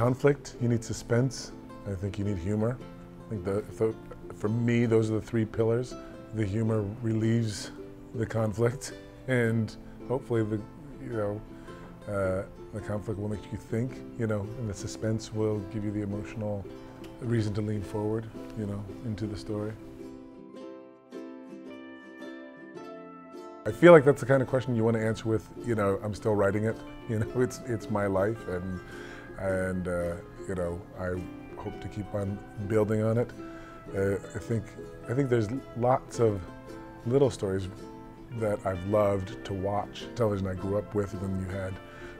conflict, you need suspense, I think you need humor. I think the, the, for me, those are the three pillars. The humor relieves the conflict, and hopefully the, you know, uh, the conflict will make you think, you know, and the suspense will give you the emotional reason to lean forward, you know, into the story. I feel like that's the kind of question you want to answer with, you know, I'm still writing it. You know, it's it's my life, and and uh, you know, I hope to keep on building on it. Uh, I think I think there's lots of little stories that I've loved to watch. Television I grew up with when you had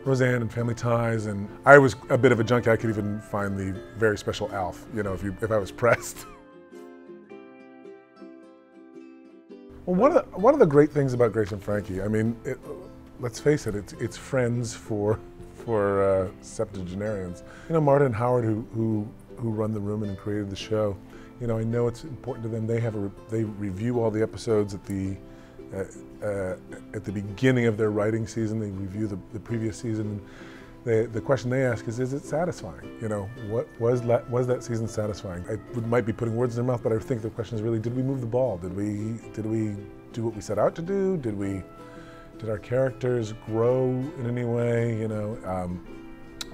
Roseanne and Family Ties, and I was a bit of a junkie. I could even find the very special Alf, you know, if you if I was pressed. Well, one of the, one of the great things about Grace and Frankie, I mean, it, let's face it, it's it's friends for for uh, septuagenarians. You know, Marta and Howard, who who who run the room and created the show. You know, I know it's important to them. They have a they review all the episodes at the uh, uh, at the beginning of their writing season. They review the, the previous season. They, the question they ask is, is it satisfying? You know, what was that, was that season satisfying? I would, might be putting words in their mouth, but I think the question is really, did we move the ball? Did we, did we do what we set out to do? Did we, did our characters grow in any way? You know, um,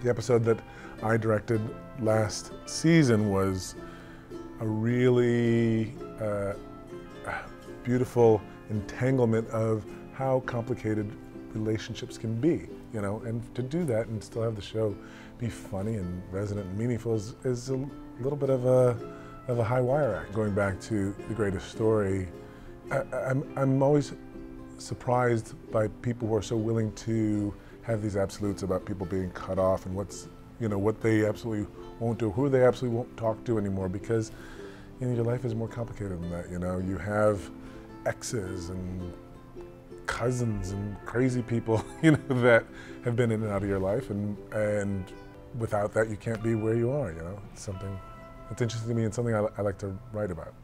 the episode that I directed last season was a really uh, beautiful entanglement of how complicated relationships can be, you know, and to do that and still have the show be funny and resonant and meaningful is, is a little bit of a, of a high wire act. Going back to the greatest story, I, I'm, I'm always surprised by people who are so willing to have these absolutes about people being cut off and what's, you know, what they absolutely won't do, who they absolutely won't talk to anymore because, you know, your life is more complicated than that, you know. You have exes and cousins and crazy people, you know, that have been in and out of your life, and and without that, you can't be where you are. You know, it's something that's interesting to me and something I, I like to write about.